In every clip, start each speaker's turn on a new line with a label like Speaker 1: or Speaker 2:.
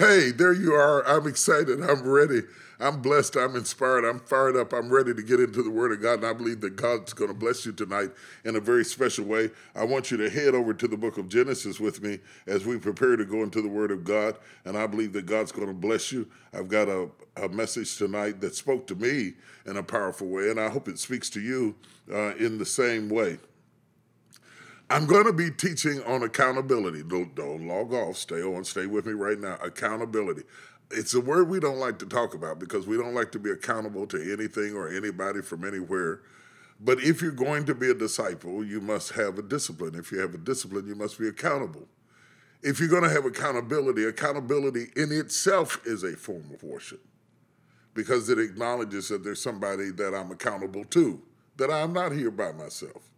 Speaker 1: Hey, there you are. I'm excited. I'm ready. I'm blessed. I'm inspired. I'm fired up. I'm ready to get into the Word of God. And I believe that God's going to bless you tonight in a very special way. I want you to head over to the book of Genesis with me as we prepare to go into the Word of God. And I believe that God's going to bless you. I've got a, a message tonight that spoke to me in a powerful way. And I hope it speaks to you uh, in the same way. I'm going to be teaching on accountability. Don't, don't log off. Stay on. Stay with me right now. Accountability it's a word we don't like to talk about because we don't like to be accountable to anything or anybody from anywhere. But if you're going to be a disciple, you must have a discipline. If you have a discipline, you must be accountable. If you're going to have accountability, accountability in itself is a form of worship because it acknowledges that there's somebody that I'm accountable to, that I'm not here by myself,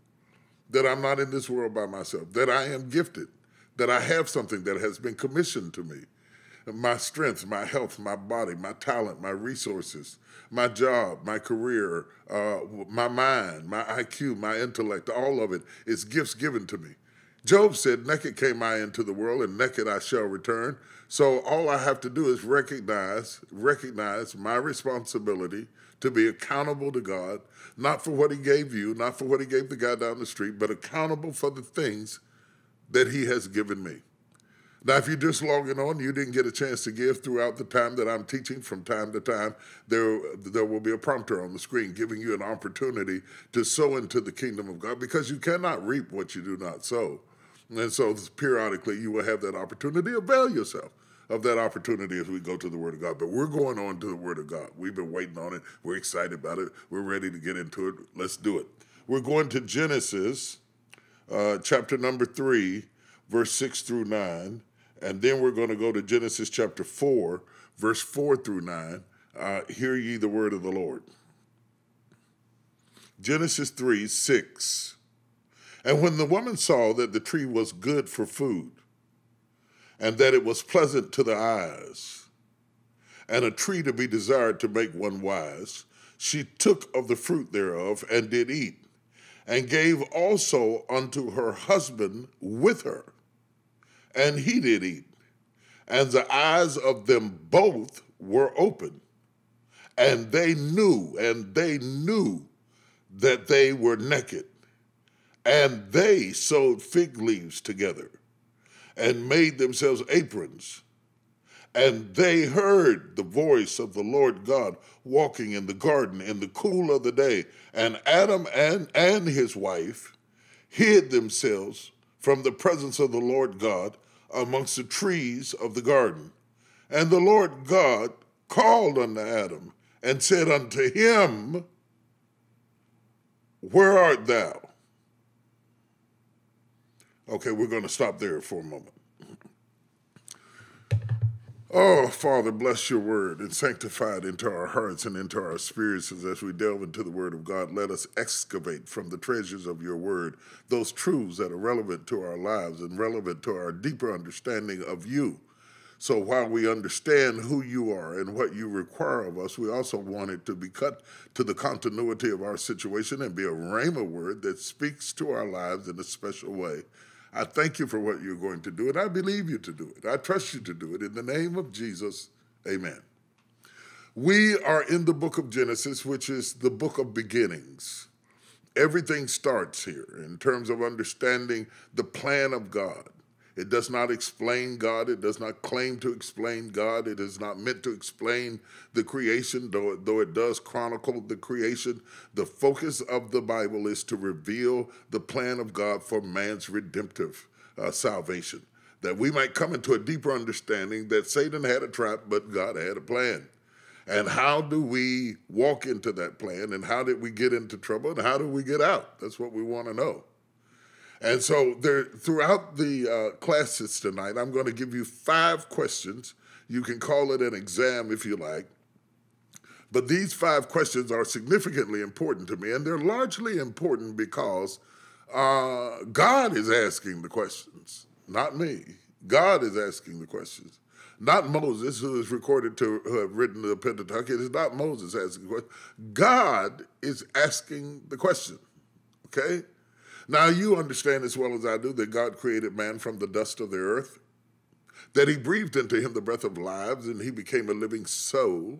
Speaker 1: that I'm not in this world by myself, that I am gifted, that I have something that has been commissioned to me my strength, my health, my body, my talent, my resources, my job, my career, uh, my mind, my IQ, my intellect, all of it is gifts given to me. Job said, Naked came I into the world, and naked I shall return. So all I have to do is recognize, recognize my responsibility to be accountable to God, not for what He gave you, not for what He gave the guy down the street, but accountable for the things that He has given me. Now, if you're just logging on, you didn't get a chance to give throughout the time that I'm teaching. From time to time, there there will be a prompter on the screen giving you an opportunity to sow into the kingdom of God because you cannot reap what you do not sow. And so, periodically, you will have that opportunity. Avail yourself of that opportunity as we go to the Word of God. But we're going on to the Word of God. We've been waiting on it. We're excited about it. We're ready to get into it. Let's do it. We're going to Genesis, uh, chapter number three, verse six through nine. And then we're going to go to Genesis chapter 4, verse 4 through 9. Uh, Hear ye the word of the Lord. Genesis 3, 6. And when the woman saw that the tree was good for food, and that it was pleasant to the eyes, and a tree to be desired to make one wise, she took of the fruit thereof and did eat, and gave also unto her husband with her and he did eat. And the eyes of them both were open. And they knew, and they knew that they were naked. And they sewed fig leaves together and made themselves aprons. And they heard the voice of the Lord God walking in the garden in the cool of the day. And Adam and, and his wife hid themselves from the presence of the Lord God amongst the trees of the garden. And the Lord God called unto Adam and said unto him, Where art thou? Okay, we're going to stop there for a moment. Oh, Father, bless your word and sanctify it into our hearts and into our spirits as we delve into the word of God. Let us excavate from the treasures of your word those truths that are relevant to our lives and relevant to our deeper understanding of you. So while we understand who you are and what you require of us, we also want it to be cut to the continuity of our situation and be a rhema word that speaks to our lives in a special way. I thank you for what you're going to do, and I believe you to do it. I trust you to do it. In the name of Jesus, amen. We are in the book of Genesis, which is the book of beginnings. Everything starts here in terms of understanding the plan of God. It does not explain God. It does not claim to explain God. It is not meant to explain the creation, though, though it does chronicle the creation. The focus of the Bible is to reveal the plan of God for man's redemptive uh, salvation, that we might come into a deeper understanding that Satan had a trap, but God had a plan. And how do we walk into that plan? And how did we get into trouble? And how do we get out? That's what we want to know. And so there, throughout the uh, classes tonight, I'm going to give you five questions. You can call it an exam if you like. But these five questions are significantly important to me, and they're largely important because uh, God is asking the questions, not me. God is asking the questions, not Moses, who is recorded to have written the Pentateuch. It is not Moses asking the question. God is asking the question. Okay? Now, you understand as well as I do that God created man from the dust of the earth. that he breathed into him the breath of lives and he became a living soul.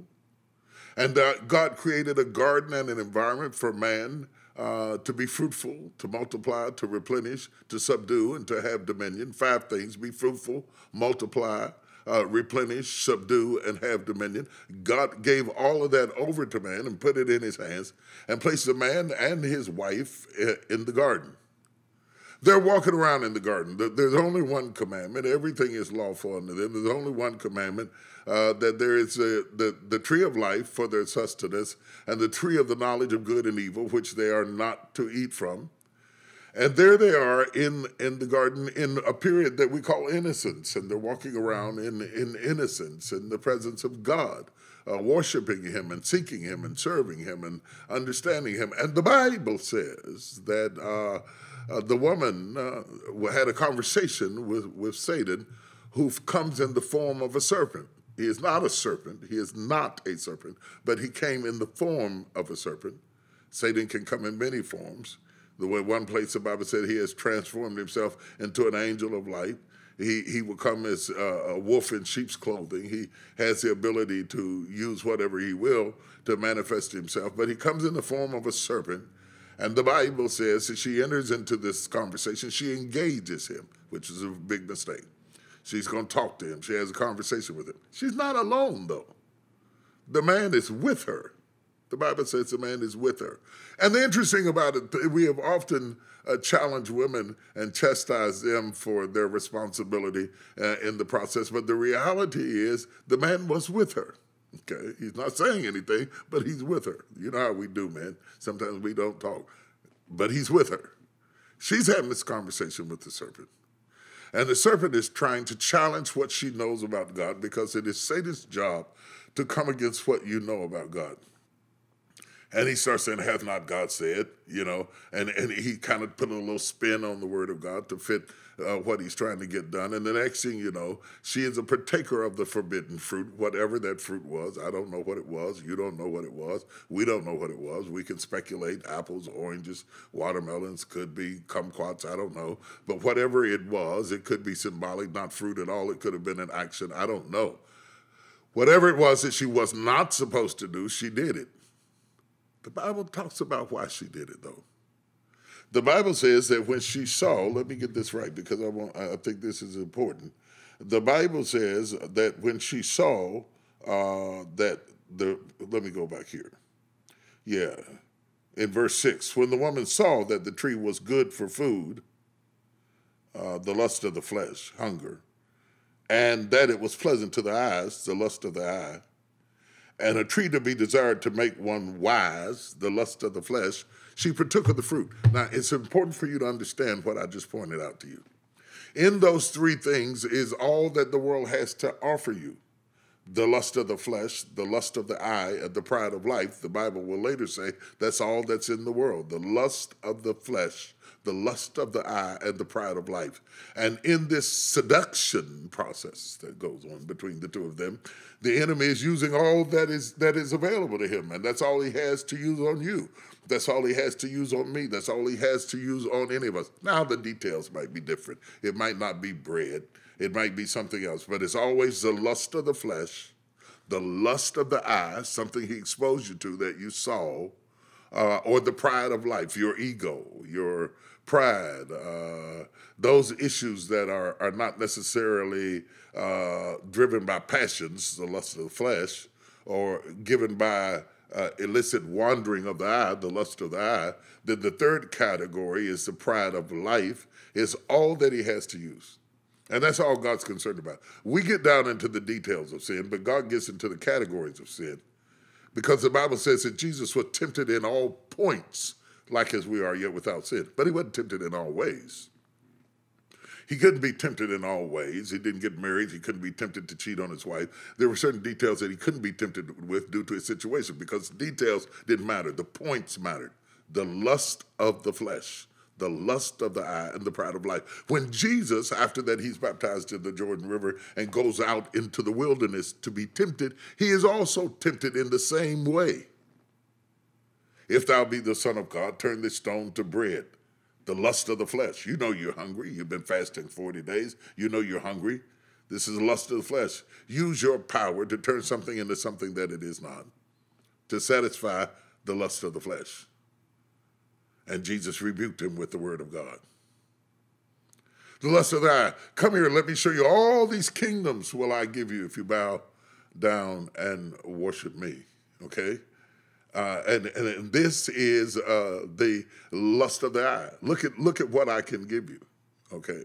Speaker 1: And uh, God created a garden and an environment for man uh, to be fruitful, to multiply, to replenish, to subdue, and to have dominion. Five things be fruitful, multiply, uh, replenish, subdue, and have dominion. God gave all of that over to man and put it in his hands and placed the man and his wife in the garden. They're walking around in the garden. There's only one commandment. Everything is lawful unto them. There's only one commandment uh, that there is a, the, the tree of life for their sustenance and the tree of the knowledge of good and evil, which they are not to eat from. And there they are in, in the garden in a period that we call innocence, and they're walking around in, in innocence in the presence of God, uh, worshiping Him and seeking Him and serving Him and understanding Him. And the Bible says that uh, uh, the woman uh, had a conversation with, with Satan, who comes in the form of a serpent. He is not a serpent, he is not a serpent, but he came in the form of a serpent. Satan can come in many forms. The way one place the Bible said he has transformed himself into an angel of light. He, he will come as a wolf in sheep's clothing. He has the ability to use whatever he will to manifest himself, but he comes in the form of a serpent. And the Bible says that she enters into this conversation, she engages him, which is a big mistake. She's going to talk to him. She has a conversation with him. She's not alone, though. The man is with her. The Bible says the man is with her. And the interesting about it, we have often uh, challenged women and chastised them for their responsibility uh, in the process. But the reality is the man was with her. Okay, he's not saying anything, but he's with her. You know how we do, man. Sometimes we don't talk, but he's with her. She's having this conversation with the serpent. And the serpent is trying to challenge what she knows about God because it is Satan's job to come against what you know about God. And he starts saying, Hath not God said, you know, and, and he kind of put a little spin on the word of God to fit uh, what he's trying to get done. And the next thing you know, she is a partaker of the forbidden fruit, whatever that fruit was. I don't know what it was. You don't know what it was. We don't know what it was. We can speculate apples, oranges, watermelons, could be kumquats, I don't know. But whatever it was, it could be symbolic, not fruit at all. It could have been an action. I don't know. Whatever it was that she was not supposed to do, she did it. The Bible talks about why she did it, though. The Bible says that when she saw, let me get this right because I want, I think this is important. The Bible says that when she saw uh, that the, let me go back here. Yeah, in verse six, when the woman saw that the tree was good for food, uh, the lust of the flesh, hunger, and that it was pleasant to the eyes, the lust of the eye, and a tree to be desired to make one wise, the lust of the flesh, she partook of the fruit. Now, it's important for you to understand what I just pointed out to you. In those three things is all that the world has to offer you the lust of the flesh, the lust of the eye, and the pride of life. The Bible will later say that's all that's in the world the lust of the flesh, the lust of the eye, and the pride of life. And in this seduction process that goes on between the two of them, the enemy is using all that is that is available to him, and that's all he has to use on you. That's all he has to use on me. That's all he has to use on any of us. Now the details might be different. It might not be bread. It might be something else, but it's always the lust of the flesh, the lust of the eye, something he exposed you to that you saw, uh, or the pride of life, your ego, your pride, uh, those issues that are, are not necessarily uh, driven by passions, the lust of the flesh, or given by uh, illicit wandering of the eye, the lust of the eye. Then the third category is the pride of life, is all that he has to use. And that's all God's concerned about. We get down into the details of sin, but God gets into the categories of sin. Because the Bible says that Jesus was tempted in all points, like as we are, yet without sin. But he wasn't tempted in all ways. He couldn't be tempted in all ways. He didn't get married. He couldn't be tempted to cheat on his wife. There were certain details that he couldn't be tempted with due to his situation because details didn't matter. The points mattered. The lust of the flesh, the lust of the eye, and the pride of life. When Jesus, after that, he's baptized in the Jordan River and goes out into the wilderness to be tempted, he is also tempted in the same way. If thou be the Son of God, turn this stone to bread the lust of the flesh. You know you're hungry. You've been fasting 40 days. You know you're hungry. This is lust of the flesh. Use your power to turn something into something that it is not, to satisfy the lust of the flesh. And Jesus rebuked him with the word of God. The lust of the eye. Come here, let me show you all these kingdoms will I give you if you bow down and worship me. Okay? Uh, and, and this is uh, the lust of the eye. Look at look at what I can give you. Okay.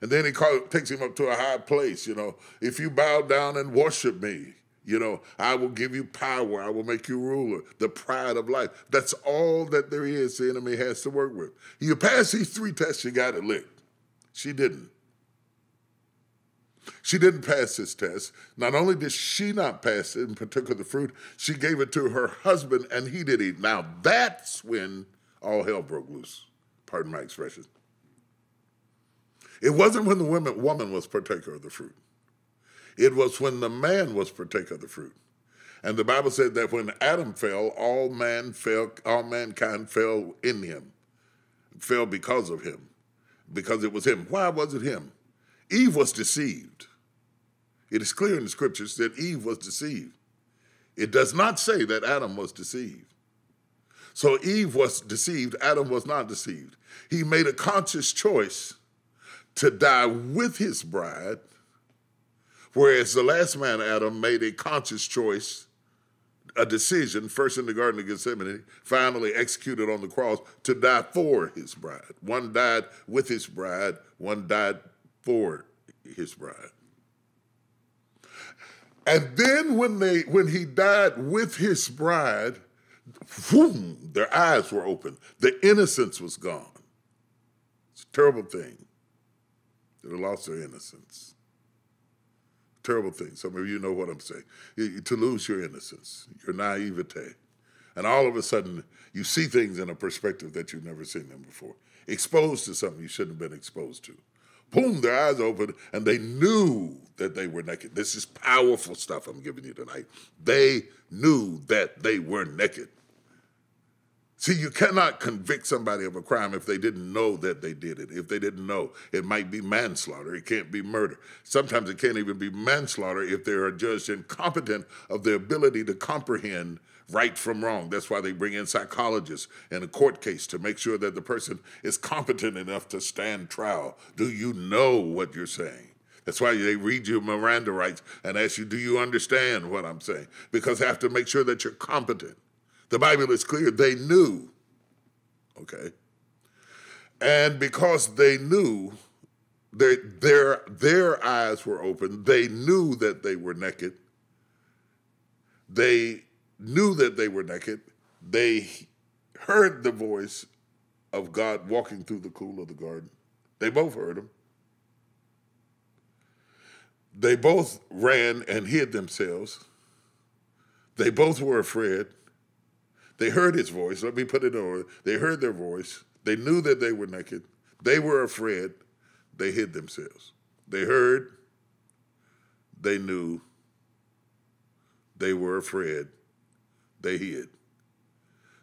Speaker 1: And then he call, takes him up to a high place. You know, if you bow down and worship me, you know, I will give you power. I will make you ruler. The pride of life. That's all that there is the enemy has to work with. You pass these three tests, you got it licked. She didn't. She didn't pass this test. Not only did she not pass it and partook of the fruit, she gave it to her husband and he did eat. Now that's when all hell broke loose. Pardon my expression. It wasn't when the woman, woman was partaker of the fruit. It was when the man was partaker of the fruit. And the Bible said that when Adam fell, all man fell, all mankind fell in him, fell because of him, because it was him. Why was it him? Eve was deceived. It is clear in the scriptures that Eve was deceived. It does not say that Adam was deceived. So Eve was deceived, Adam was not deceived. He made a conscious choice to die with his bride, whereas the last man, Adam, made a conscious choice, a decision, first in the Garden of Gethsemane, finally executed on the cross, to die for his bride. One died with his bride, one died for his bride. And then when they when he died with his bride, whoom, their eyes were open. The innocence was gone. It's a terrible thing They lost their innocence. Terrible thing. Some of you know what I'm saying. You, to lose your innocence, your naivete. And all of a sudden, you see things in a perspective that you've never seen them before. Exposed to something you shouldn't have been exposed to. Boom, their eyes opened, and they knew that they were naked. This is powerful stuff I'm giving you tonight. They knew that they were naked. See, you cannot convict somebody of a crime if they didn't know that they did it. If they didn't know, it might be manslaughter. It can't be murder. Sometimes it can't even be manslaughter if they are judged incompetent of their ability to comprehend right from wrong. That's why they bring in psychologists in a court case to make sure that the person is competent enough to stand trial. Do you know what you're saying? That's why they read you Miranda rights and ask you, do you understand what I'm saying? Because they have to make sure that you're competent. The Bible is clear. They knew, okay? And because they knew, they, their, their eyes were open. They knew that they were naked. They knew that they were naked. They heard the voice of God walking through the cool of the garden. They both heard him. They both ran and hid themselves. They both were afraid. They heard his voice. Let me put it over. They heard their voice. They knew that they were naked. They were afraid. They hid themselves. They heard. They knew. They were afraid. They hid.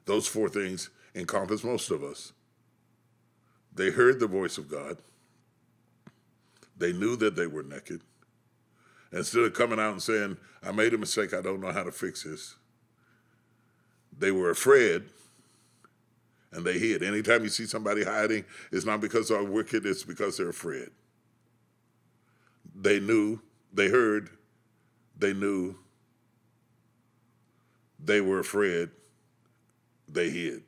Speaker 1: Those four things encompass most of us. They heard the voice of God. They knew that they were naked. Instead of coming out and saying, I made a mistake, I don't know how to fix this, they were afraid and they hid. Anytime you see somebody hiding, it's not because they're wicked, it's because they're afraid. They knew, they heard, they knew, they were afraid, they hid.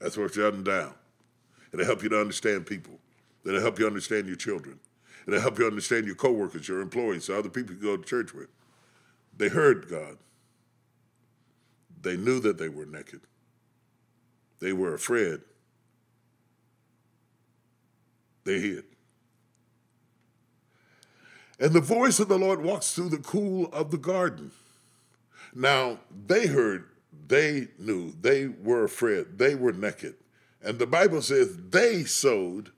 Speaker 1: That's what you're down. It'll help you to understand people. It'll help you understand your children. It'll help you understand your coworkers, your employees, so other people you go to church with. They heard God. They knew that they were naked. They were afraid. They hid. And the voice of the Lord walks through the cool of the garden. Now, they heard, they knew, they were afraid, they were naked. And the Bible says they sewed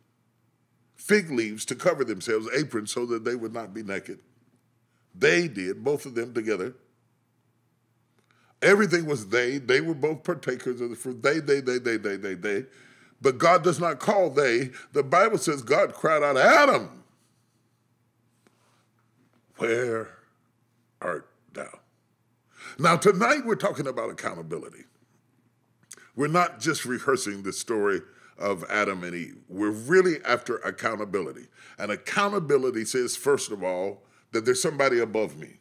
Speaker 1: fig leaves to cover themselves, aprons, so that they would not be naked. They did, both of them together. Everything was they. They were both partakers of the fruit. They, they, they, they, they, they, they. But God does not call they. The Bible says God cried out, Adam, Where? Now, tonight we're talking about accountability. We're not just rehearsing the story of Adam and Eve. We're really after accountability. And accountability says, first of all, that there's somebody above me.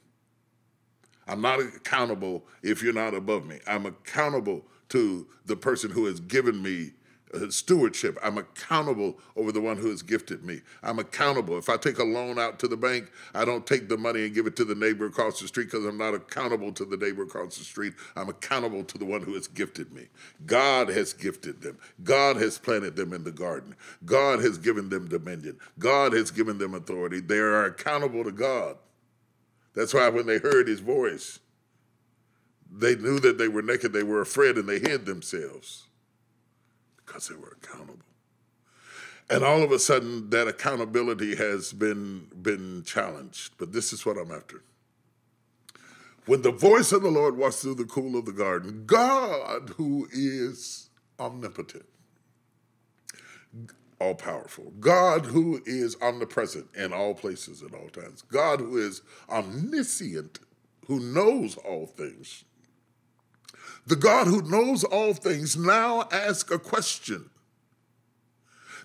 Speaker 1: I'm not accountable if you're not above me. I'm accountable to the person who has given me uh, stewardship. I'm accountable over the one who has gifted me. I'm accountable. If I take a loan out to the bank, I don't take the money and give it to the neighbor across the street because I'm not accountable to the neighbor across the street. I'm accountable to the one who has gifted me. God has gifted them. God has planted them in the garden. God has given them dominion. God has given them authority. They are accountable to God. That's why when they heard his voice, they knew that they were naked, they were afraid, and they hid themselves because they were accountable. And all of a sudden, that accountability has been, been challenged. But this is what I'm after. When the voice of the Lord walks through the cool of the garden, God, who is omnipotent, all powerful, God, who is omnipresent in all places at all times, God, who is omniscient, who knows all things, the God who knows all things now ask a question.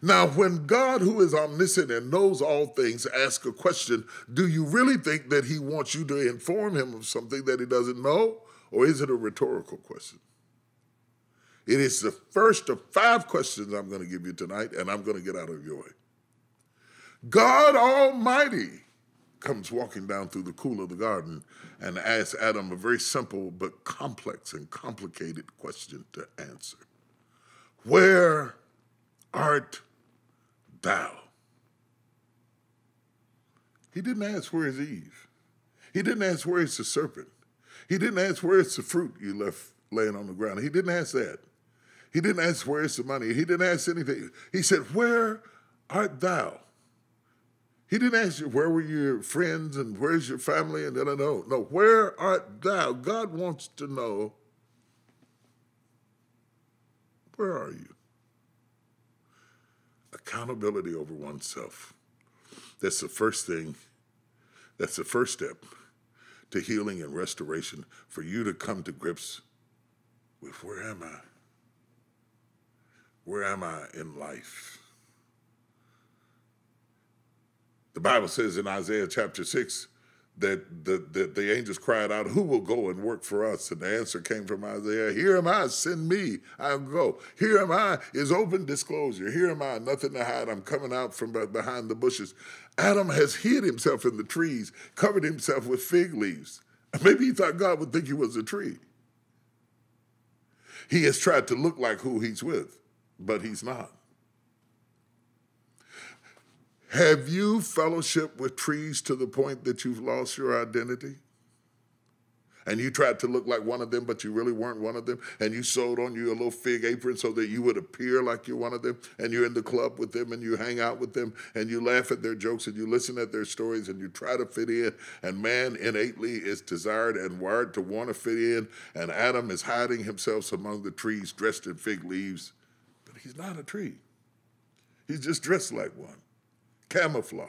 Speaker 1: Now, when God, who is omniscient and knows all things, asks a question, do you really think that he wants you to inform him of something that he doesn't know? Or is it a rhetorical question? It is the first of five questions I'm going to give you tonight, and I'm going to get out of your way. God Almighty comes walking down through the cool of the garden and asks Adam a very simple but complex and complicated question to answer Where art thou? He didn't ask, Where is Eve? He didn't ask, Where is the serpent? He didn't ask, Where is the fruit you left laying on the ground? He didn't ask that. He didn't ask, Where is the money? He didn't ask anything. He said, Where art thou? He didn't ask you, where were your friends and where's your family? And then I know. No, where art thou? God wants to know, where are you? Accountability over oneself. That's the first thing, that's the first step to healing and restoration for you to come to grips with where am I? Where am I in life? The Bible says in Isaiah chapter 6 that the, the, the, angels cried out, Who will go and work for us? And the answer came from Isaiah, Here am I, send me, I'll go. Here am I is open disclosure. Here am I, nothing to hide. I'm coming out from behind the bushes. Adam has hid himself in the trees, covered himself with fig leaves. Maybe he thought God would think he was a tree. He has tried to look like who he's with, but he's not. Have you fellowship with trees to the point that you've lost your identity? And you tried to look like one of them, but you really weren't one of them. And you sewed on you a little fig apron so that you would appear like you're one of them. And you're in the club with them and you hang out with them and you laugh at their jokes and you listen at their stories and you try to fit in. And man innately is desired and wired to want to fit in. And Adam is hiding himself among the trees dressed in fig leaves. But he's not a tree, he's just dressed like one camouflage.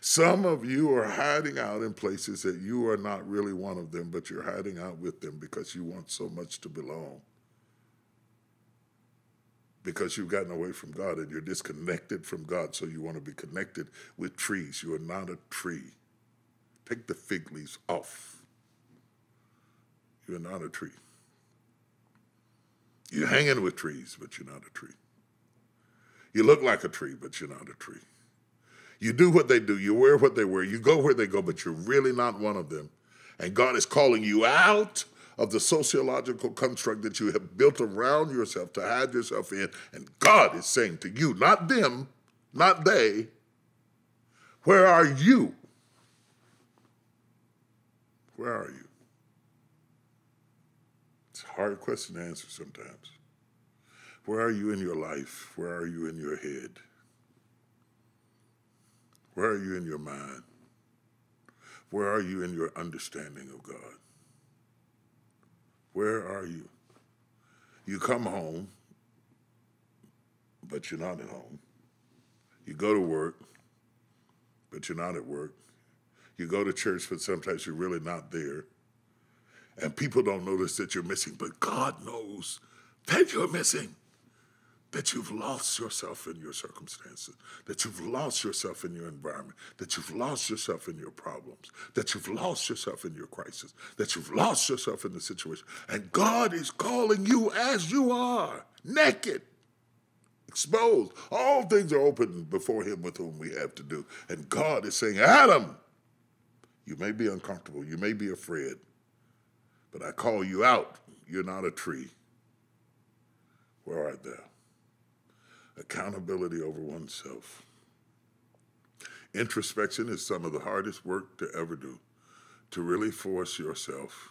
Speaker 1: Some of you are hiding out in places that you are not really one of them, but you're hiding out with them because you want so much to belong. Because you've gotten away from God and you're disconnected from God, so you want to be connected with trees. You are not a tree. Take the fig leaves off. You are not a tree. You're hanging with trees, but you're not a tree. You look like a tree, but you're not a tree. You do what they do, you wear what they wear, you go where they go, but you're really not one of them. And God is calling you out of the sociological construct that you have built around yourself to hide yourself in. And God is saying to you, not them, not they, where are you? Where are you? It's a hard question to answer sometimes. Where are you in your life? Where are you in your head? Where are you in your mind? Where are you in your understanding of God? Where are you? You come home, but you're not at home. You go to work, but you're not at work. You go to church, but sometimes you're really not there. And people don't notice that you're missing, but God knows that you're missing. That you've lost yourself in your circumstances, that you've lost yourself in your environment, that you've lost yourself in your problems, that you've lost yourself in your crisis, that you've lost yourself in the situation. And God is calling you as you are, naked, exposed. All things are open before Him with whom we have to do. And God is saying, Adam, you may be uncomfortable, you may be afraid, but I call you out. You're not a tree. Where art thou? Accountability over oneself. Introspection is some of the hardest work to ever do, to really force yourself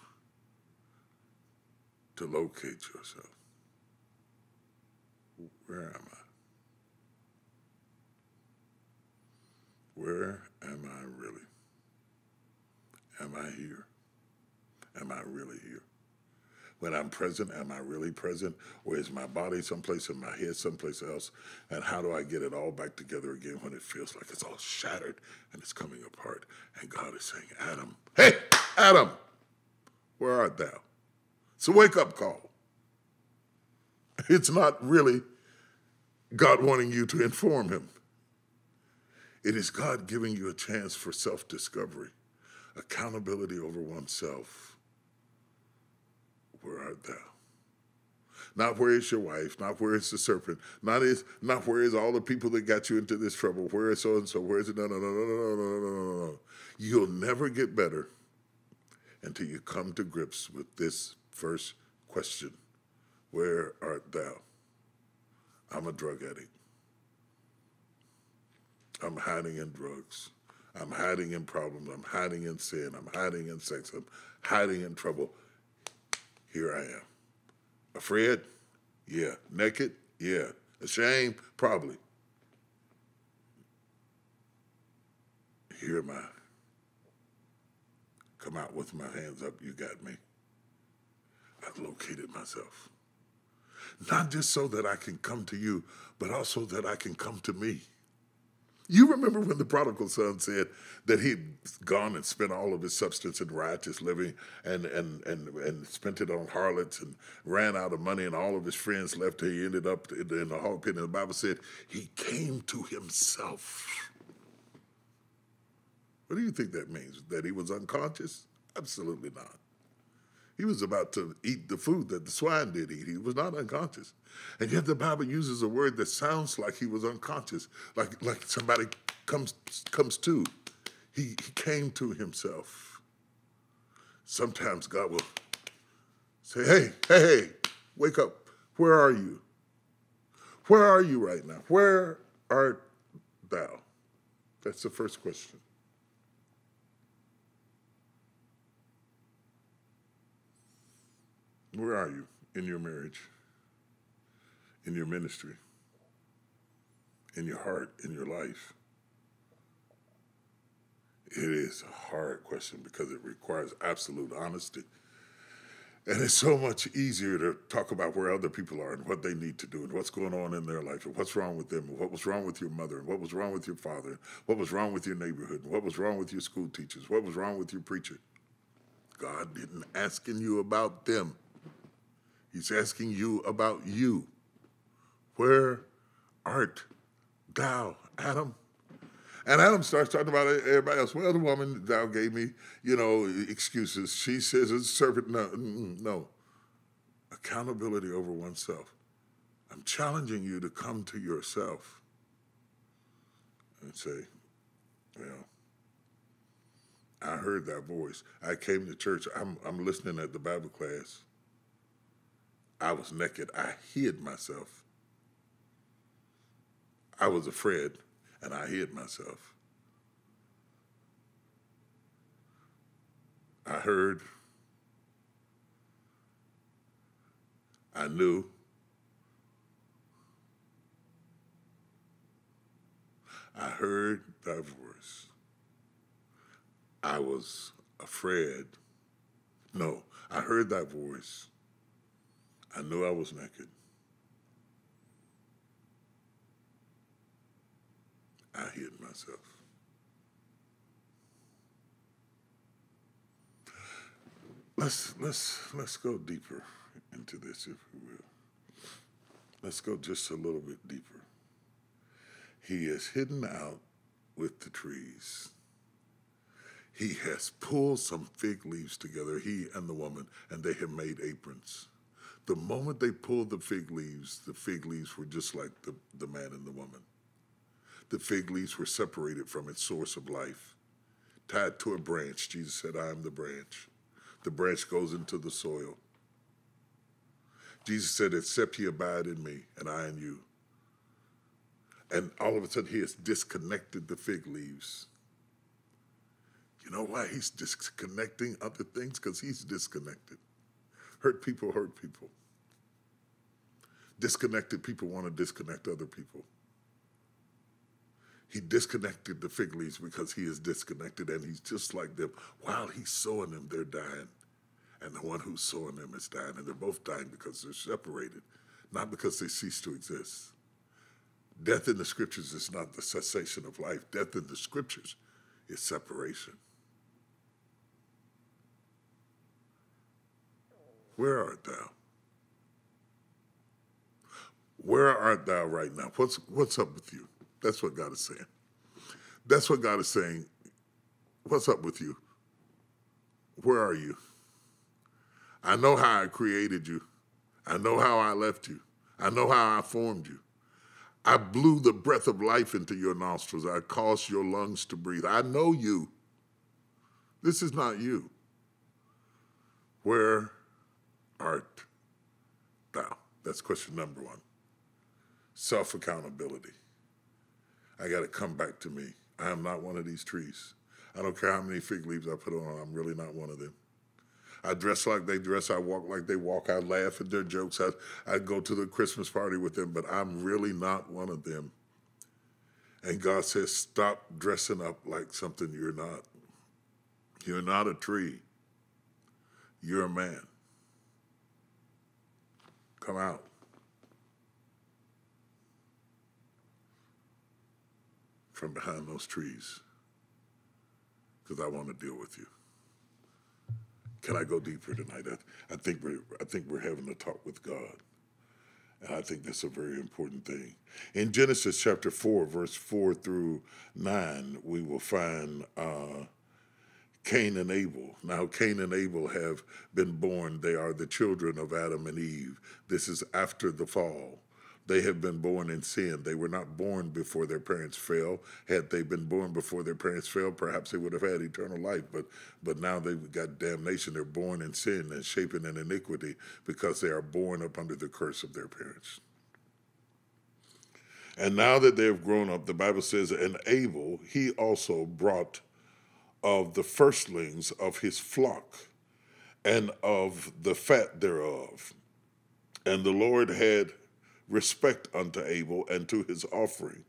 Speaker 1: to locate yourself. Where am I? Where am I really? Am I here? Am I really here? When I'm present, am I really present? Or is my body someplace and my head someplace else? And how do I get it all back together again when it feels like it's all shattered and it's coming apart? And God is saying, Adam, hey, Adam, where art thou? It's a wake up call. It's not really God wanting you to inform him. It is God giving you a chance for self discovery, accountability over oneself. Where art thou? Not where is your wife, not where is the serpent, not is not where is all the people that got you into this trouble, where is so and so, where is it? No, no, no, no, no, no, no, no, no. You'll never get better until you come to grips with this first question. Where art thou? I'm a drug addict. I'm hiding in drugs. I'm hiding in problems. I'm hiding in sin. I'm hiding in sex. I'm hiding in trouble. Here I am. Afraid? Yeah. Naked? Yeah. Ashamed? Probably. Here am I. Come out with my hands up. You got me. I've located myself. Not just so that I can come to you, but also that I can come to me. You remember when the prodigal son said that he'd gone and spent all of his substance in riotous living and, and, and, and spent it on harlots and ran out of money and all of his friends left. He ended up in the hog pit. And the Bible said he came to himself. What do you think that means? That he was unconscious? Absolutely not. He was about to eat the food that the swine did eat. He was not unconscious. And yet the Bible uses a word that sounds like he was unconscious, like, like somebody comes, comes to. He, he came to himself. Sometimes God will say, hey, hey, hey, wake up. Where are you? Where are you right now? Where art thou? That's the first question. Where are you in your marriage, in your ministry, in your heart, in your life? It is a hard question because it requires absolute honesty. And it's so much easier to talk about where other people are and what they need to do and what's going on in their life and what's wrong with them and what was wrong with your mother and what was wrong with your father and what was wrong with your neighborhood and what was wrong with your school teachers, what was wrong with your preacher. God didn't asking you about them. He's asking you about you. Where art thou, Adam? And Adam starts talking about everybody else. Well, the woman thou gave me, you know, excuses. She says it's serpent. No, no. Accountability over oneself. I'm challenging you to come to yourself and say, well, I heard that voice. I came to church. I'm, I'm listening at the Bible class. I was naked. I hid myself. I was afraid and I hid myself. I heard, I knew, I heard thy voice. I was afraid. No, I heard thy voice. I knew I was naked. I hid myself. let's let's let's go deeper into this, if we will. Let's go just a little bit deeper. He is hidden out with the trees. He has pulled some fig leaves together, he and the woman, and they have made aprons. The moment they pulled the fig leaves, the fig leaves were just like the, the man and the woman. The fig leaves were separated from its source of life, tied to a branch. Jesus said, I am the branch. The branch goes into the soil. Jesus said, Except ye abide in me, and I in you. And all of a sudden, he has disconnected the fig leaves. You know why he's disconnecting other things? Because he's disconnected. Hurt people hurt people. Disconnected people want to disconnect other people. He disconnected the fig leaves because he is disconnected and he's just like them. While he's sowing them, they're dying. And the one who's sowing them is dying. And they're both dying because they're separated, not because they cease to exist. Death in the scriptures is not the cessation of life, death in the scriptures is separation. Where art thou? Where art thou right now? What's, what's up with you? That's what God is saying. That's what God is saying. What's up with you? Where are you? I know how I created you. I know how I left you. I know how I formed you. I blew the breath of life into your nostrils. I caused your lungs to breathe. I know you. This is not you. Where art thou? That's question number one. Self accountability. I got to come back to me. I am not one of these trees. I don't care how many fig leaves I put on, I'm really not one of them. I dress like they dress. I walk like they walk. I laugh at their jokes. I, I go to the Christmas party with them, but I'm really not one of them. And God says, stop dressing up like something you're not. You're not a tree. You're a man. Come out. From behind those trees, because I want to deal with you. Can I go deeper tonight? I, I think we're I think we're having a talk with God. And I think that's a very important thing. In Genesis chapter 4, verse 4 through 9, we will find uh, Cain and Abel. Now, Cain and Abel have been born. They are the children of Adam and Eve. This is after the fall. They have been born in sin. They were not born before their parents fell. Had they been born before their parents fell, perhaps they would have had eternal life. But but now they've got damnation. They're born in sin and shapen in iniquity because they are born up under the curse of their parents. And now that they have grown up, the Bible says, and Abel, he also brought of the firstlings of his flock and of the fat thereof. And the Lord had respect unto Abel and to his offering.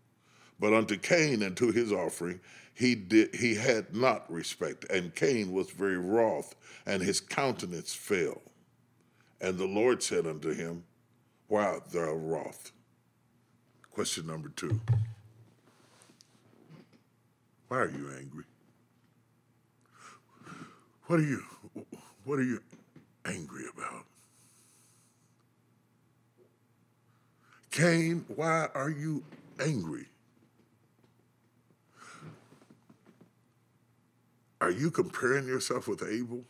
Speaker 1: But unto Cain and to his offering he did he had not respect, and Cain was very wroth, and his countenance fell. And the Lord said unto him, Why art thou wroth? Question number two. Why are you angry? What are you what are you angry about? Cain, why are you angry? Are you comparing yourself with Abel?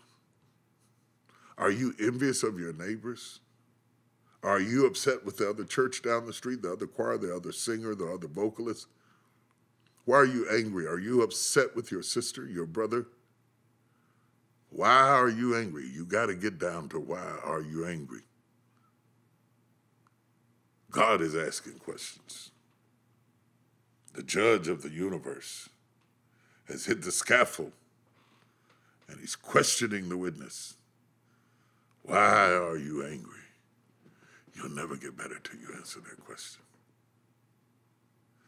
Speaker 1: Are you envious of your neighbors? Are you upset with the other church down the street, the other choir, the other singer, the other vocalist? Why are you angry? Are you upset with your sister, your brother? Why are you angry? You got to get down to why are you angry? God is asking questions. The judge of the universe has hit the scaffold and he's questioning the witness. Why are you angry? You'll never get better till you answer that question.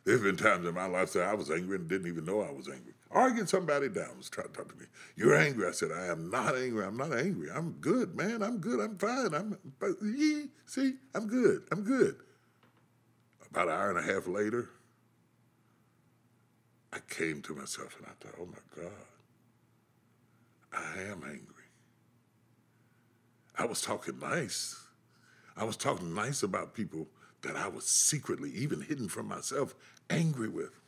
Speaker 1: There's been times in my life that I was angry and didn't even know I was angry. Arguing somebody down was trying to talk to me. You're angry. I said, I am not angry. I'm not angry. I'm good, man. I'm good. I'm fine. I'm see, I'm good. I'm good. About an hour and a half later, I came to myself and I thought, oh my God, I am angry. I was talking nice. I was talking nice about people that I was secretly, even hidden from myself, angry with.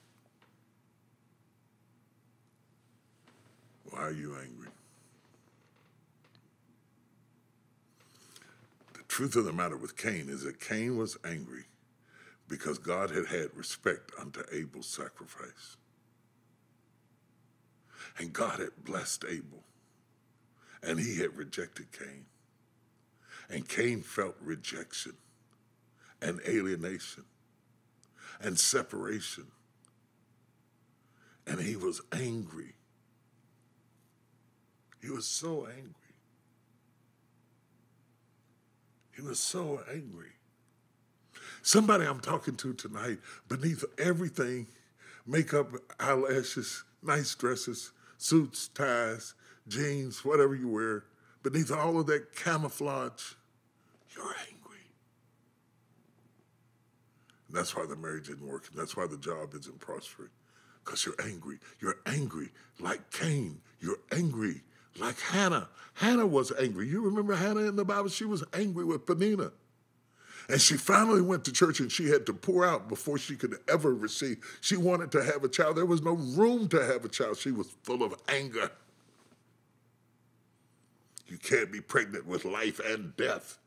Speaker 1: Why are you angry? The truth of the matter with Cain is that Cain was angry because God had had respect unto Abel's sacrifice. And God had blessed Abel, and he had rejected Cain. And Cain felt rejection and alienation and separation. And he was angry. He was so angry. He was so angry. Somebody I'm talking to tonight, beneath everything, makeup, eyelashes, nice dresses, suits, ties, jeans, whatever you wear, beneath all of that camouflage, you're angry. And that's why the marriage isn't working. That's why the job isn't prospering. Because you're angry. You're angry like Cain. You're angry like Hannah. Hannah was angry. You remember Hannah in the Bible? She was angry with Peninnah. And she finally went to church and she had to pour out before she could ever receive. She wanted to have a child. There was no room to have a child. She was full of anger. You can't be pregnant with life and death.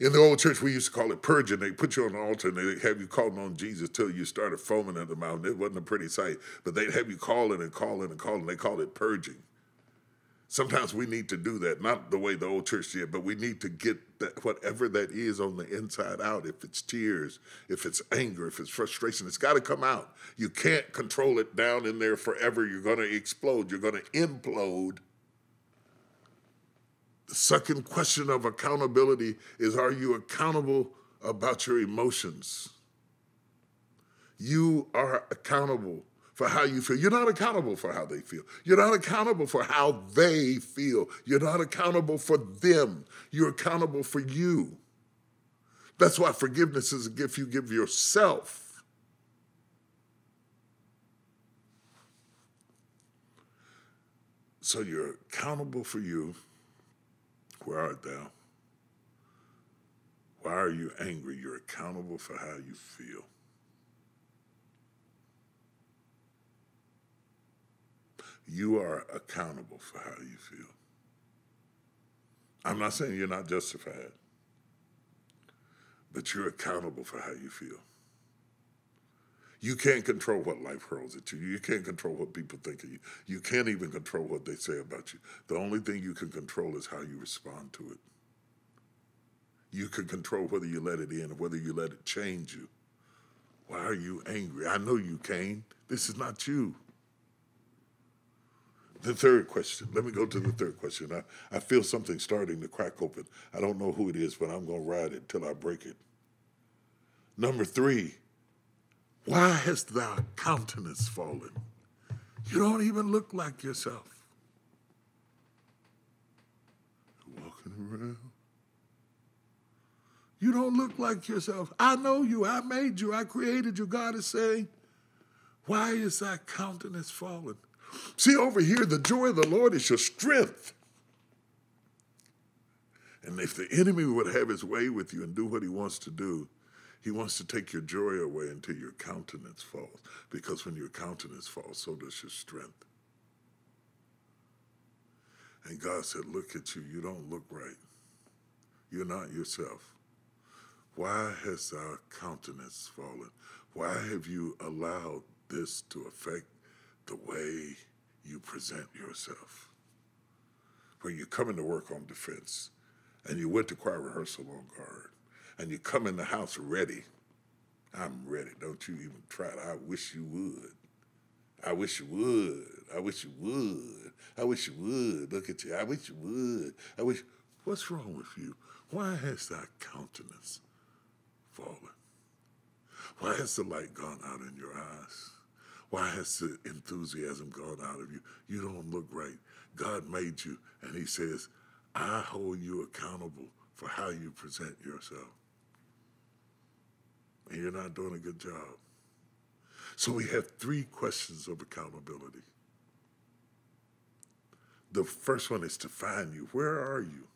Speaker 1: In the old church, we used to call it purging. They put you on the altar and they have you calling on Jesus till you started foaming at the mouth. It wasn't a pretty sight, but they'd have you calling and calling and calling. They called it purging. Sometimes we need to do that, not the way the old church did, but we need to get that whatever that is on the inside out. If it's tears, if it's anger, if it's frustration, it's got to come out. You can't control it down in there forever. You're going to explode. You're going to implode the second question of accountability is Are you accountable about your emotions? You are accountable for how you feel. You're not accountable for how they feel. You're not accountable for how they feel. You're not accountable for them. You're accountable for you. That's why forgiveness is a gift you give yourself. So you're accountable for you. Where art thou? Why are you angry? You're accountable for how you feel. You are accountable for how you feel. I'm not saying you're not justified, but you're accountable for how you feel. You can't control what life hurls at you. You can't control what people think of you. You can't even control what they say about you. The only thing you can control is how you respond to it. You can control whether you let it in or whether you let it change you. Why are you angry? I know you, Cain. This is not you. The third question. Let me go to the third question. I, I feel something starting to crack open. I don't know who it is, but I'm going to ride it till I break it. Number three, why has thy countenance fallen? You don't even look like yourself. Walking around. You don't look like yourself. I know you. I made you. I created you. God is saying, Why is thy countenance fallen? See, over here, the joy of the Lord is your strength. And if the enemy would have his way with you and do what he wants to do, he wants to take your joy away until your countenance falls. Because when your countenance falls, so does your strength. And God said, Look at you. You don't look right. You're not yourself. Why has our countenance fallen? Why have you allowed this to affect the way you present yourself? When you come into work on defense and you went to choir rehearsal on guard and you come in the house ready. I'm ready. Don't you even try it. I wish you would. I wish you would. I wish you would. I wish you would. Look at you. I wish you would. I wish. What's wrong with you? Why has that countenance fallen? Why has the light gone out in your eyes? Why has the enthusiasm gone out of you? You don't look right. God made you, and He says, I hold you accountable for how you present yourself you're not doing a good job. So we have three questions of accountability. the first one is to find you. Where are you?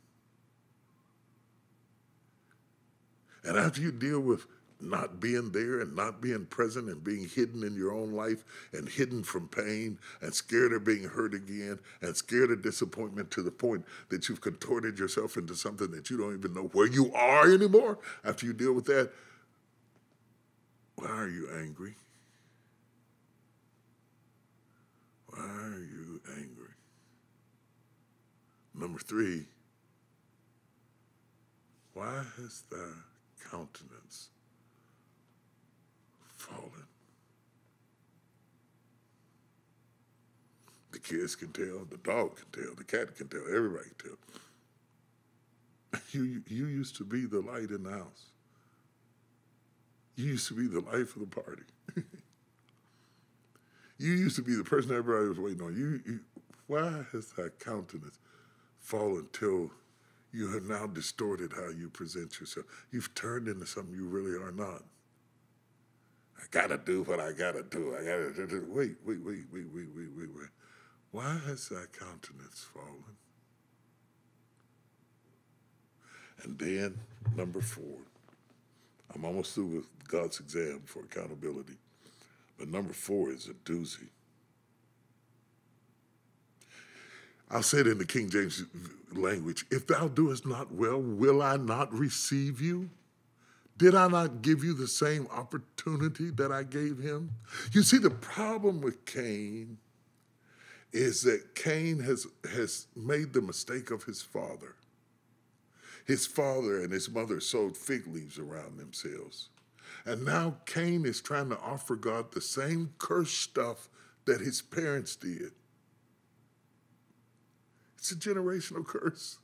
Speaker 1: And after you deal with not being there and not being present and being hidden in your own life and hidden from pain and scared of being hurt again and scared of disappointment to the point that you've contorted yourself into something that you don't even know where you are anymore after you deal with that. Why are you angry? Why are you angry? Number three, why has thy countenance fallen. The kids can tell, the dog can tell, the cat can tell, everybody can tell. You, you used to be the light in the house. You used to be the life of the party. you used to be the person everybody was waiting on. You, you why has that countenance fallen till you have now distorted how you present yourself? You've turned into something you really are not. I gotta do what I gotta do. I gotta do. Wait, wait, wait, wait, wait, wait, wait, wait. Why has that countenance fallen? And then number four. I'm almost through with God's exam for accountability. But number four is a doozy. I'll say it in the King James language. If thou doest not well, will I not receive you? Did I not give you the same opportunity that I gave him? You see, the problem with Cain is that Cain has, has made the mistake of his father. His father and his mother sewed fig leaves around themselves. And now Cain is trying to offer God the same cursed stuff that his parents did. It's a generational curse.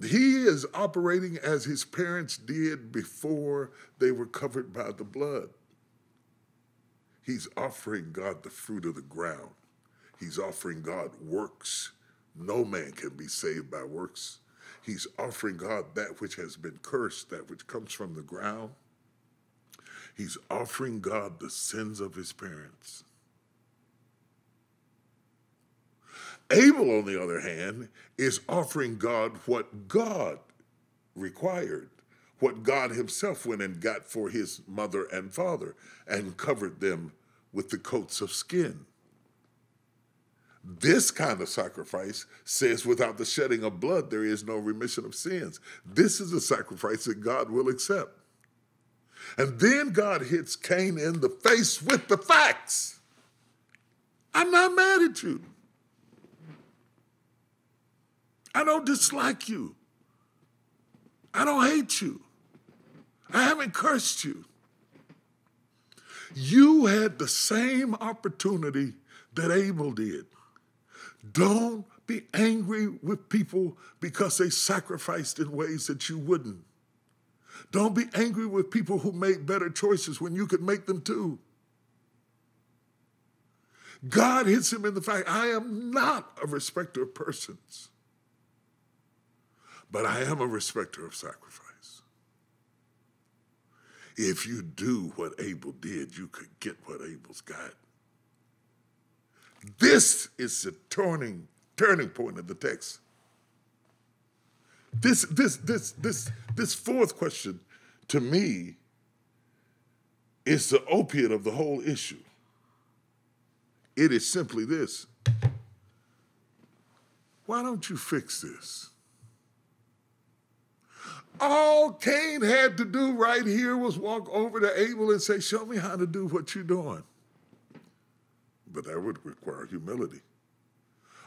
Speaker 1: He is operating as his parents did before they were covered by the blood. He's offering God the fruit of the ground. He's offering God works. No man can be saved by works. He's offering God that which has been cursed, that which comes from the ground. He's offering God the sins of his parents. Abel, on the other hand, is offering God what God required, what God himself went and got for his mother and father and covered them with the coats of skin. This kind of sacrifice says, without the shedding of blood, there is no remission of sins. This is a sacrifice that God will accept. And then God hits Cain in the face with the facts. I'm not mad at you. I don't dislike you. I don't hate you. I haven't cursed you. You had the same opportunity that Abel did. Don't be angry with people because they sacrificed in ways that you wouldn't. Don't be angry with people who made better choices when you could make them too. God hits him in the fact I am not a respecter of persons but I am a respecter of sacrifice. If you do what Abel did, you could get what Abel's got. This is the turning, turning point of the text. This, this, this, this, this fourth question to me is the opiate of the whole issue. It is simply this. Why don't you fix this? All Cain had to do right here was walk over to Abel and say, Show me how to do what you're doing. But that would require humility.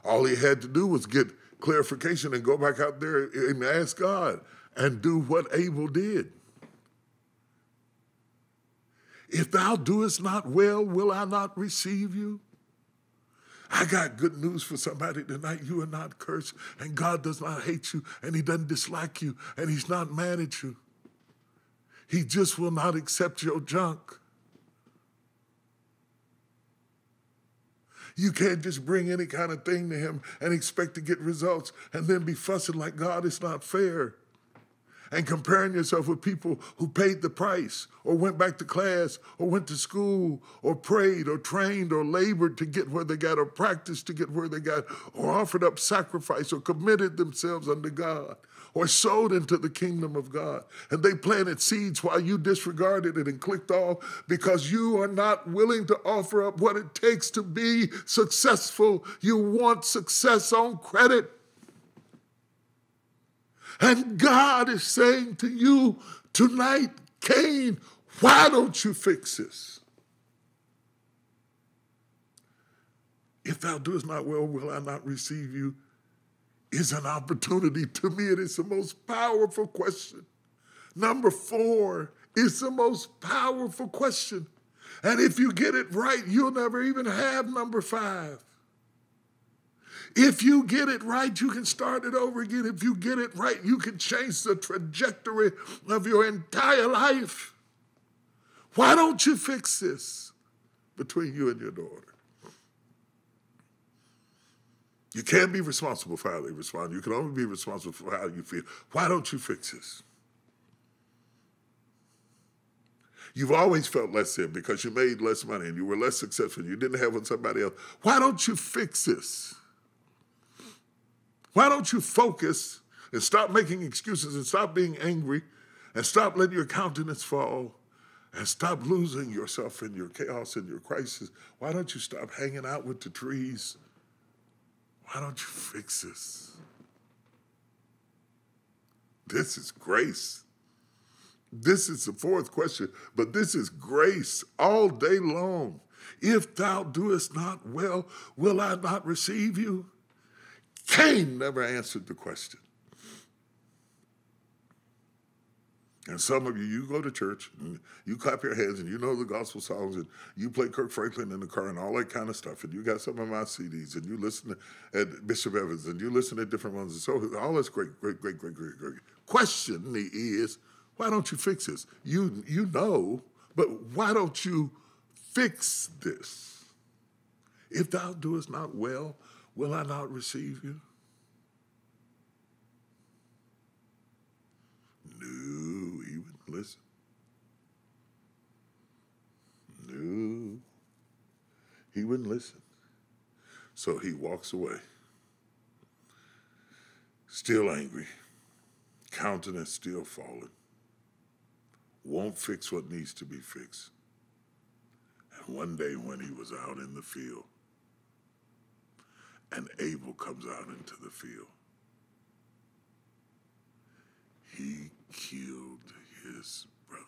Speaker 1: All he had to do was get clarification and go back out there and ask God and do what Abel did. If thou doest not well, will I not receive you? I got good news for somebody tonight. You are not cursed, and God does not hate you, and He doesn't dislike you, and He's not mad at you. He just will not accept your junk. You can't just bring any kind of thing to Him and expect to get results and then be fussing like God is not fair. and comparing yourself with people who paid the price or went back to class or went to school or prayed or trained or labored to get where they got or practiced to get where they got or offered up sacrifice or committed themselves unto God or sowed into the kingdom of God. And they planted seeds while you disregarded it and clicked off because you are not willing to offer up what it takes to be successful. You want success on credit. And God is saying to you tonight, Cain, why don't you fix this? If thou doest not well, will I not receive you? Is an opportunity. To me, it is the most powerful question. Number four is the most powerful question. And if you get it right, you'll never even have number five. If you get it right, you can start it over again. If you get it right, you can change the trajectory of your entire life. Why don't you fix this between you and your daughter? You can't be responsible for how they respond. You can only be responsible for how you feel. Why don't you fix this? You've always felt less than because you made less money and you were less successful. You didn't have what somebody else. Why don't you fix this? Why don't you focus and stop making excuses and stop being angry and stop letting your countenance fall and stop losing yourself in your chaos and your crisis? Why don't you stop hanging out with the trees? Why don't you fix this? This is grace. This is the fourth question, but this is grace all day long. If thou doest not well, will I not receive you? Cain never answered the question. And some of you, you go to church and you clap your hands and you know the gospel songs and you play Kirk Franklin in the car and all that kind of stuff. And you got some of my CDs and you listen to Bishop Evans and you listen to different ones. And so all that's great, great, great, great, great, great. Question is, why don't you fix this? You you know, but why don't you fix this? If thou doest not well, will I not receive you? No, he wouldn't listen. No, he wouldn't listen. So he walks away, still angry, countenance still fallen, won't fix what needs to be fixed. And one day when he was out in the field, and Abel comes out into the field. He killed his brother.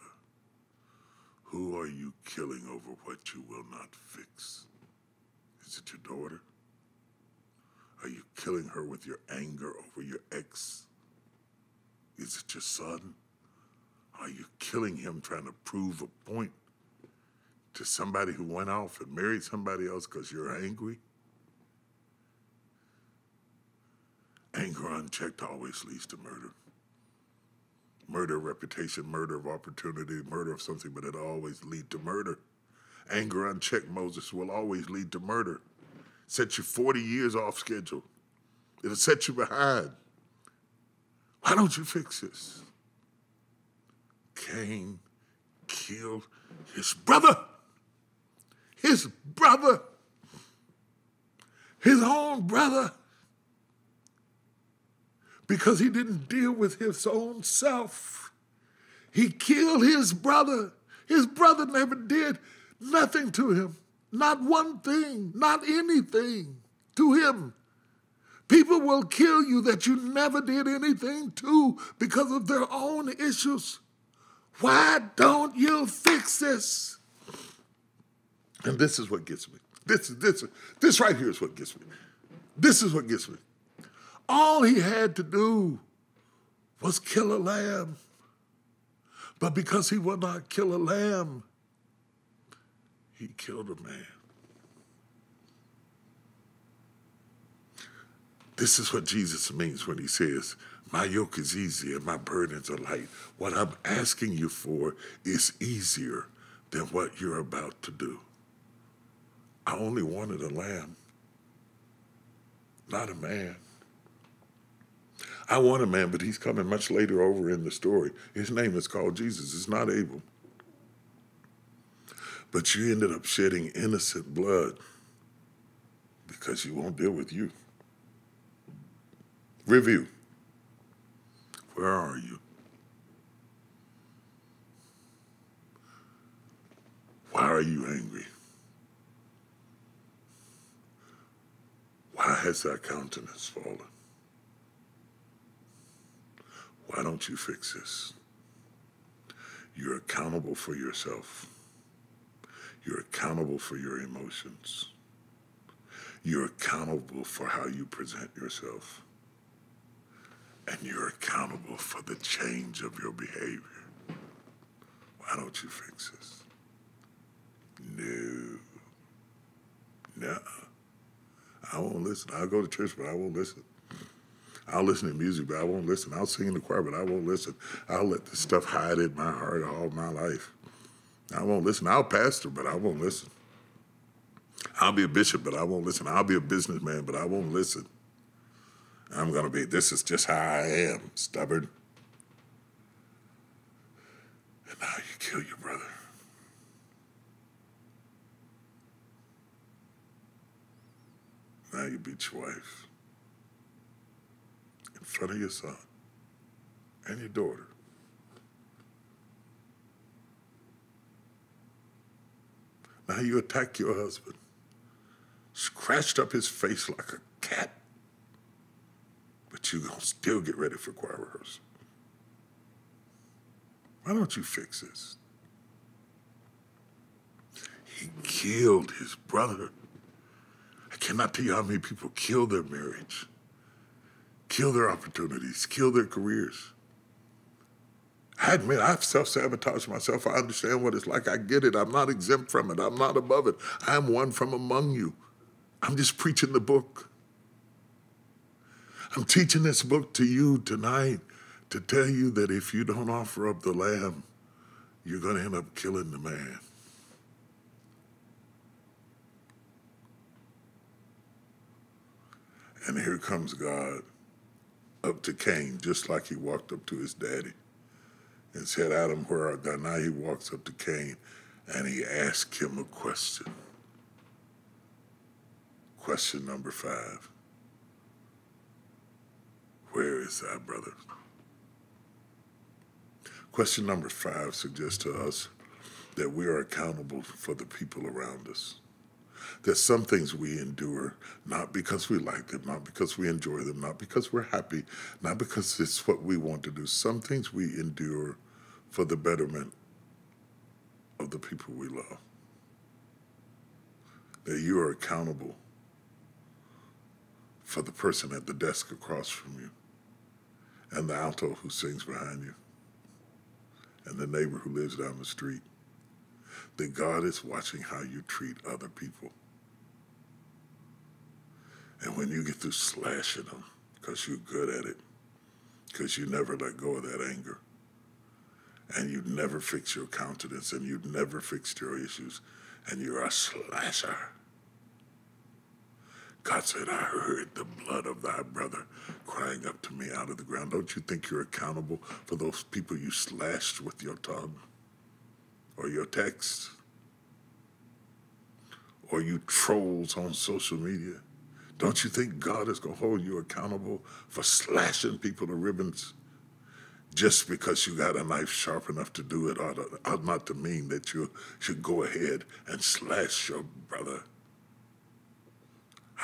Speaker 1: Who are you killing over what you will not fix? Is it your daughter? Are you killing her with your anger over your ex? Is it your son? Are you killing him trying to prove a point to somebody who went off and married somebody else because you're angry? Anger unchecked always leads to murder. Murder of reputation, murder of opportunity, murder of something, but it always lead to murder. Anger unchecked, Moses, will always lead to murder. Set you 40 years off schedule. It'll set you behind. Why don't you fix this? Cain killed his brother. His brother. His own brother because he didn't deal with his own self. He killed his brother. His brother never did nothing to him, not one thing, not anything to him. People will kill you that you never did anything to because of their own issues. Why don't you fix this? And this is what gets me. This is this this right here is what gets me. This is what gets me. All he had to do was kill a lamb. But because he would not kill a lamb, he killed a man. This is what Jesus means when he says, My yoke is easy and my burdens are light. What I'm asking you for is easier than what you're about to do. I only wanted a lamb, not a man. I want a man, but he's coming much later over in the story. His name is called Jesus. It's not Abel. But you ended up shedding innocent blood because you won't deal with you. Review. Where are you? Why are you angry? Why has that countenance fallen? Why don't you fix this? You're accountable for yourself. You're accountable for your emotions. You're accountable for how you present yourself. And you're accountable for the change of your behavior. Why don't you fix this? No. No. I won't listen. I'll go to church, but I won't listen. I'll listen to music, but I won't listen. I'll sing in the choir, but I won't listen. I'll let this stuff hide in my heart all my life. I won't listen. I'll pastor, but I won't listen. I'll be a bishop, but I won't listen. I'll be a businessman, but I won't listen. I'm going to be, this is just how I am, stubborn. And now you kill your brother. Now you beat your wife front of your son and your daughter. Now you attack your husband, scratched up his face like a cat, but you gonna still get ready for choir rehearsal. Why don't you fix this? He killed his brother. I cannot tell you how many people kill their marriage, kill their opportunities, kill their careers. I admit I've self sabotaged myself. I understand what it's like. I get it. I'm not exempt from it. I'm not above it. I am one from among you. I'm just preaching the book. I'm teaching this book to you tonight to tell you that if you don't offer up the lamb, you're going to end up killing the man. And here comes God up to Cain, just like he walked up to his daddy and said, Adam, where art thou? Now he walks up to Cain and he asks him a question. Question number five Where is thy brother? Question number five suggests to us that we are accountable for the people around us. That some things we endure not because we like them, not because we enjoy them, not because we're happy, not because it's what we want to do. Some things we endure for the betterment of the people we love. That you are accountable for the person at the desk across from you, and the alto who sings behind you, and the neighbor who lives down the street. That God is watching how you treat other people. And when you get through slashing them, because you're good at it, because you never let go of that anger, and you never fix your countenance, and you never fixed your issues, and you're a slasher. God said, I heard the blood of thy brother crying up to me out of the ground. Don't you think you're accountable for those people you slashed with your tongue or your text or you trolls on social media? Don't you think God is going to hold you accountable for slashing people to ribbons just because you got a knife sharp enough to do it ought, to, ought not to mean that you should go ahead and slash your brother?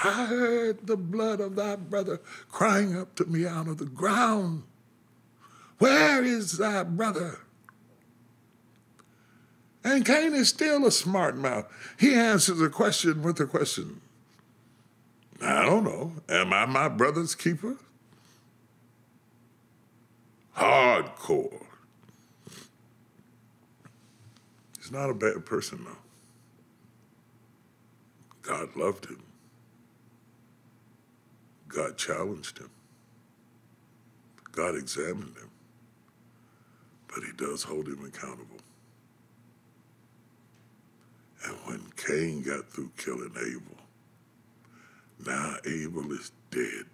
Speaker 1: I heard the blood of thy brother crying up to me out of the ground. Where is thy brother? And Cain is still a smart mouth. He answers a question with a question. I don't know. Am I my brother's keeper? Hardcore. He's not a bad person, though. God loved him. God challenged him. God examined him. But he does hold him accountable. And when Cain got through killing Abel, now Abel is dead.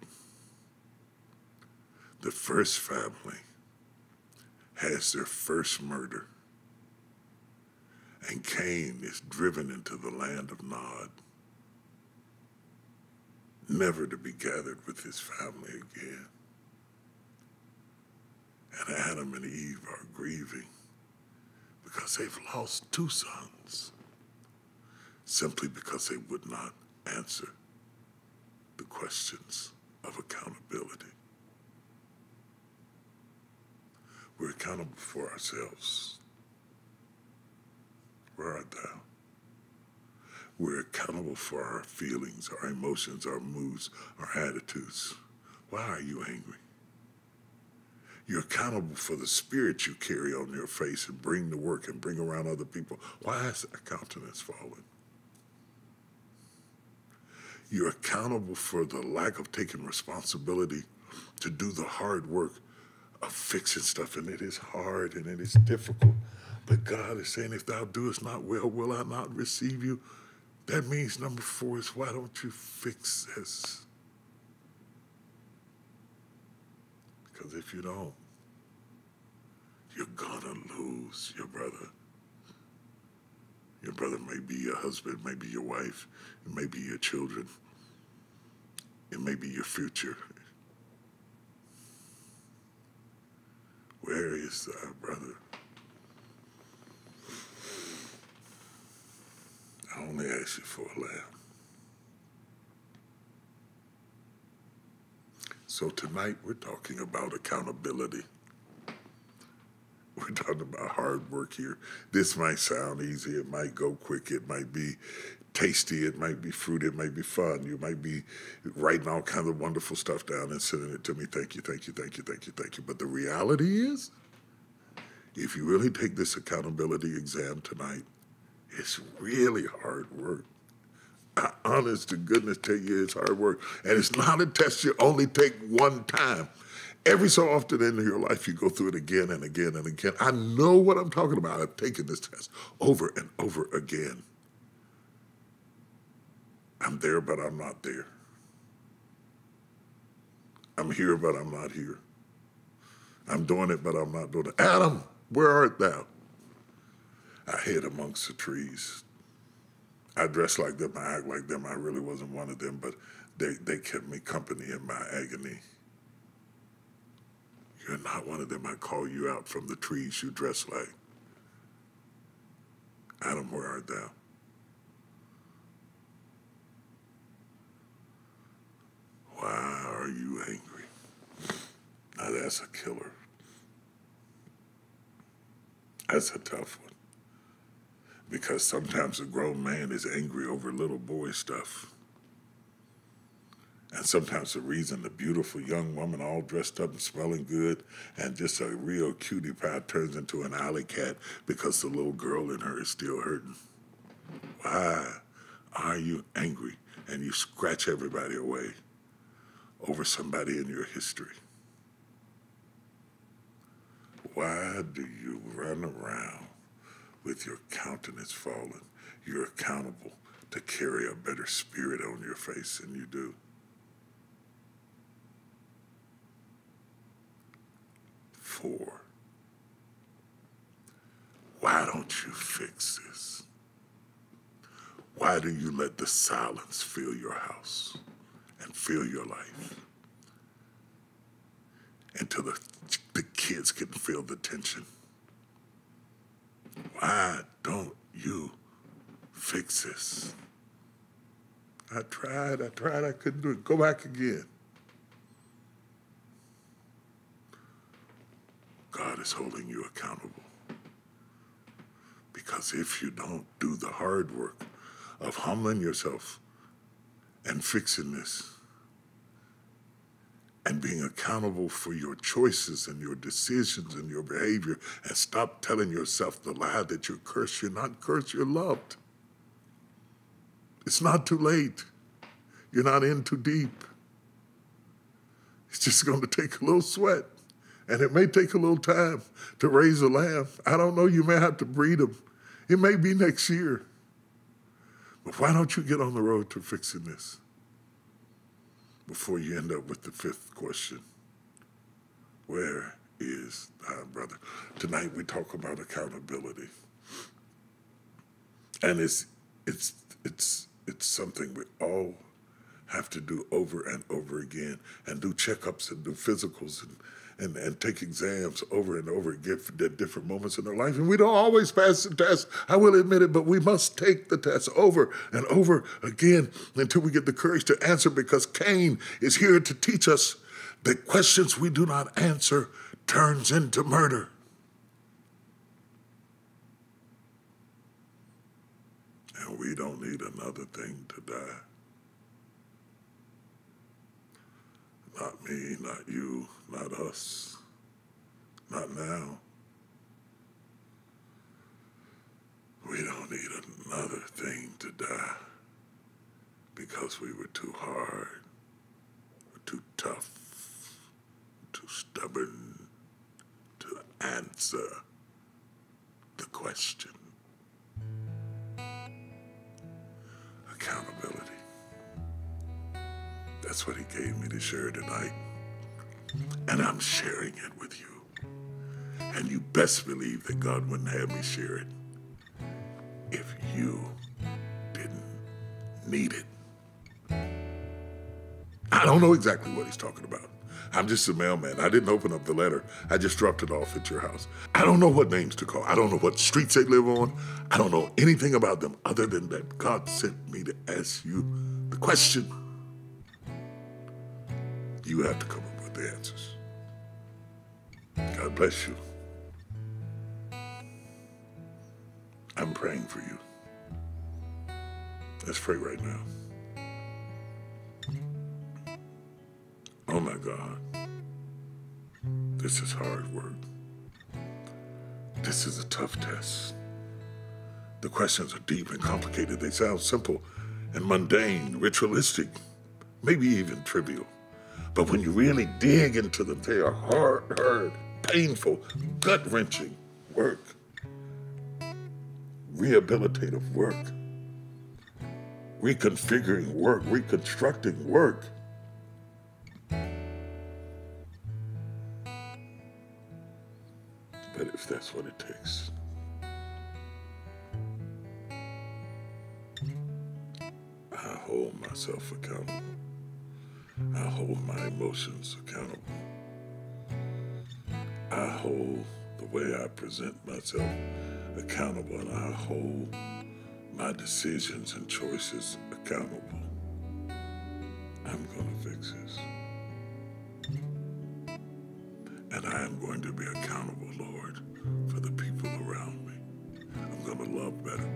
Speaker 1: the first family has their first murder. And Cain is driven into the land of Nod, never to be gathered with his family again. And Adam and Eve are grieving because they've lost two sons simply because they would not answer the questions of accountability. We're accountable for ourselves. Where art thou? We're accountable for our feelings, our emotions, our moods, our attitudes. Why are you angry? You're accountable for the spirit you carry on your face and bring to work and bring around other people. Why is a countenance fallen? You're accountable for the lack of taking responsibility to do the hard work of fixing stuff. And it is hard and it is difficult. But God is saying, if thou doest not well, will I not receive you? That means number four is why don't you fix this? Because if you don't, you're gonna lose your brother. Your brother may be your husband, may be your wife, it may be your children, it may be your future. Where is our brother? I only ask you for a lamb. So tonight we're talking about accountability. We're talking about hard work here. This might sound easy. It might go quick. It might be tasty. It might be fruity. It might be fun. You might be writing all kinds of wonderful stuff down and sending it to me. Thank you, thank you, thank you, thank you, thank you. But the reality is, if you really take this accountability exam tonight, it's really hard work. I, honest to goodness tell you, it's hard work. And it's not a test you only take one time. Every so often in your life, you go through it again and again and again. I know what I'm talking about. I've taken this test over and over again. I'm there, but I'm not there. I'm here, but I'm not here. I'm doing it, but I'm not doing it. Adam, where art thou? I hid amongst the trees. I dressed like them, I act like them. I really wasn't one of them, but they, they kept me company in my agony. You're not one of them. I call you out from the trees you dress like. Adam, where art thou? Why are you angry? Now that's a killer. That's a tough one. Because sometimes a grown man is angry over little boy stuff. And sometimes the reason the beautiful young woman all dressed up and smelling good and just a real cutie pie turns into an alley cat because the little girl in her is still hurting. Why are you angry and you scratch everybody away over somebody in your history? Why do you run around with your countenance fallen? You're accountable to carry a better spirit on your face than you do. Why don't you fix this? Why do you let the silence fill your house and fill your life? Until the, the kids can feel the tension. Why don't you fix this? I tried, I tried, I couldn't do it. Go back again. God is holding you accountable. Because if you don't do the hard work of humbling yourself and fixing this and being accountable for your choices and your decisions and your behavior and stop telling yourself the lie that you're cursed, you're not cursed, you're loved. It's not too late. You're not in too deep. It's just going to take a little sweat. And it may take a little time to raise a lamb. I don't know, you may have to breed them. It may be next year. But why don't you get on the road to fixing this before you end up with the fifth question? Where is thy brother? Tonight we talk about accountability. And it's it's it's it's something we all have to do over and over again and do checkups and do physicals and and, and take exams over and over again at different moments in their life. And we don't always pass the test, I will admit it, but we must take the test over and over again until we get the courage to answer because Cain is here to teach us that questions we do not answer turns into murder. And we don't need another thing to die. Not me, not you, not us, not now. We don't need another thing to die because we were too hard, too tough, too stubborn to answer the question. Accountability. That's what he gave me to share tonight. And I'm sharing it with you. And you best believe that God wouldn't have me share it if you didn't need it. I don't know exactly what he's talking about. I'm just a mailman. I didn't open up the letter. I just dropped it off at your house. I don't know what names to call. I don't know what streets they live on. I don't know anything about them other than that God sent me to ask you the question. You have to come up with the answers. God bless you. I'm praying for you. Let's pray right now. Oh my God. This is hard work. This is a tough test. The questions are deep and complicated. They sound simple and mundane, ritualistic, maybe even trivial. But when you really dig into them, they are hard, hard, painful, gut wrenching work, rehabilitative work, reconfiguring work, reconstructing work. But if that's what it takes, I hold myself accountable. I hold my emotions accountable. I hold the way I present myself accountable, and I hold my decisions and choices accountable. I'm going to fix this. And I am going to be accountable, Lord, for the people around me. I'm going to love better.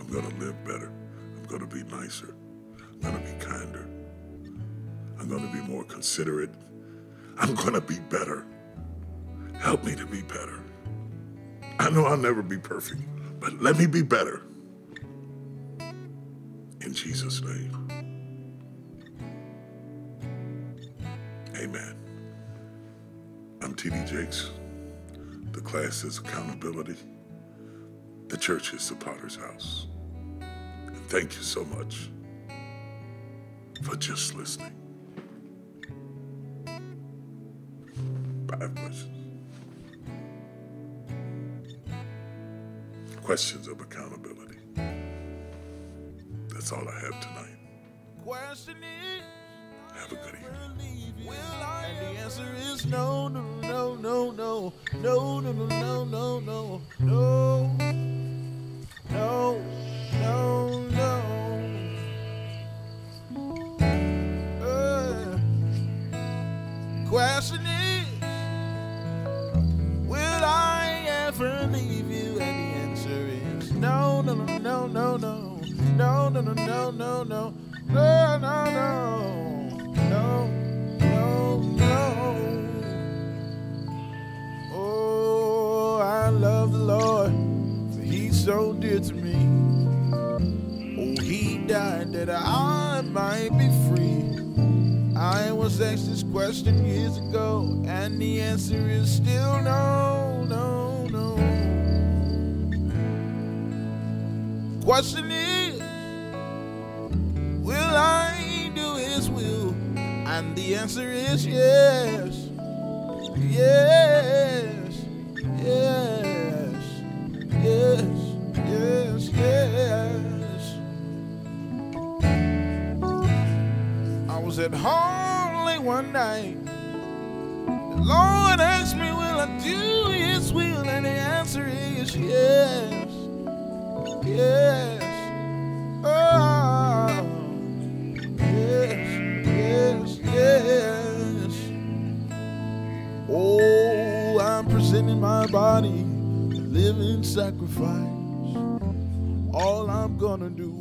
Speaker 1: I'm going to live better. I'm going to be nicer. I'm going to be kinder. I'm going to be more considerate. I'm going to be better. Help me to be better. I know I'll never be perfect, but let me be better. In Jesus' name. Amen. I'm TD Jakes. The class is accountability. The church is the potter's house. And thank you so much for just listening. Five questions. Questions of accountability. That's all I have tonight.
Speaker 2: Question is,
Speaker 1: Have a good evening.
Speaker 2: And the answer is no, no, no, no, no, no, no, no, no, no, no, no, no, no, no, no, no, no, no, no, no, no. Oh, I love the Lord, for He's so dear to me. Oh, He died that I might be free. I was asked this question years ago, and the answer is still no, no, no. Question And the answer is yes. Yes, yes, yes, yes, yes. I was at home late one night. The Lord asked me, Will I do His will? And the answer is yes, yes. My body, a living sacrifice. All I'm gonna do